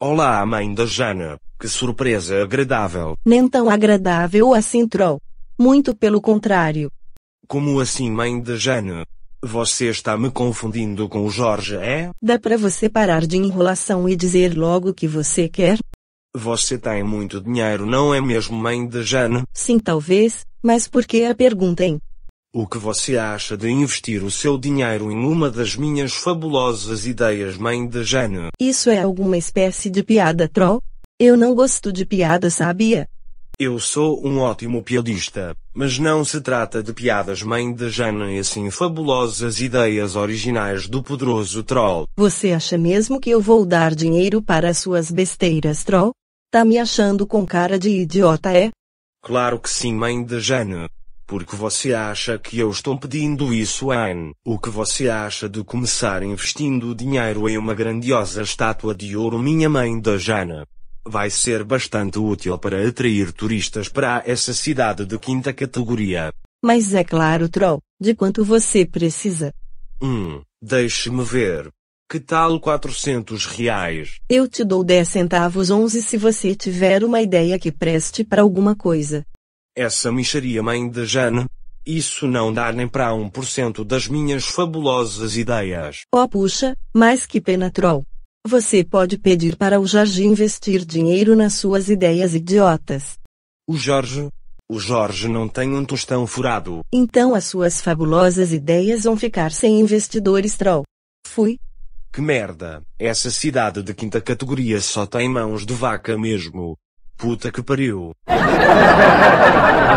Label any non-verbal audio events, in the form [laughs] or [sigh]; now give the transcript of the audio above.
Olá, mãe da Jana. Que surpresa agradável. Nem tão agradável assim, Troll. Muito pelo contrário. Como assim, mãe da Jana? Você está me confundindo com o Jorge, é? Dá pra você parar de enrolação e dizer logo o que você quer? Você tem muito dinheiro, não é mesmo, mãe da Jana? Sim, talvez, mas por que a pergunta, hein? O que você acha de investir o seu dinheiro em uma das minhas fabulosas ideias, mãe da Jana? Isso é alguma espécie de piada, Troll? Eu não gosto de piada, sabia? Eu sou um ótimo piadista, mas não se trata de piadas, mãe da Jana, e assim fabulosas ideias originais do poderoso Troll. Você acha mesmo que eu vou dar dinheiro para as suas besteiras, Troll? Tá me achando com cara de idiota, é? Claro que sim, mãe da Jana. Porque você acha que eu estou pedindo isso a Anne? O que você acha de começar investindo dinheiro em uma grandiosa estátua de ouro, minha mãe da Jana? Vai ser bastante útil para atrair turistas para essa cidade de quinta categoria. Mas é claro, Troll, de quanto você precisa? Hum, deixe-me ver. Que tal 400 reais? Eu te dou 10 centavos 11 se você tiver uma ideia que preste para alguma coisa. Essa micharia mãe de Jana? Isso não dá nem para 1% das minhas fabulosas ideias. Oh puxa, mas que pena troll. Você pode pedir para o Jorge investir dinheiro nas suas ideias idiotas. O Jorge? O Jorge não tem um tostão furado. Então as suas fabulosas ideias vão ficar sem investidores troll. Fui. Que merda, essa cidade de quinta categoria só tem mãos de vaca mesmo. Puta que pariu. [laughs]